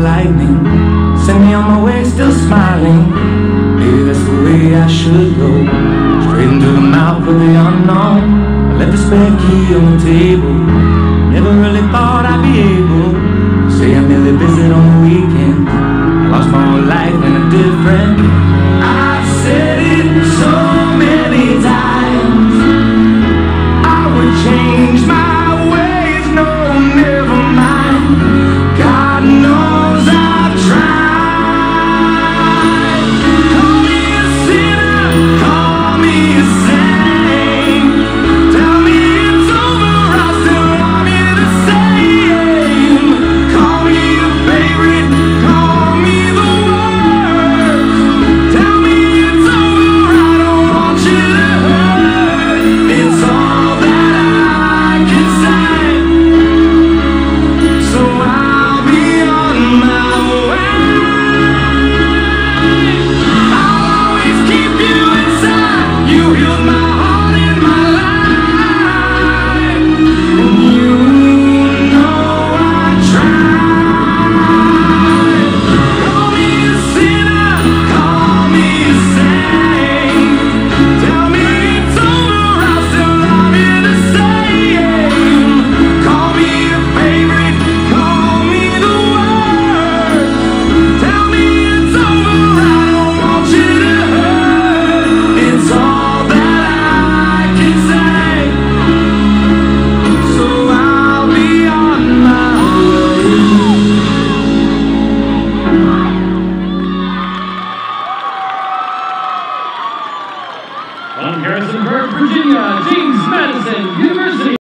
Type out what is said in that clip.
lightning. Send me on my way still smiling. Maybe that's the way I should go. Straight into the mouth of the unknown. I left the spare key on the table. Never really thought I'd be able to Say I merely visit on the weekend. I lost my whole life in a different I From Harrisonburg, Virginia, James Madison University.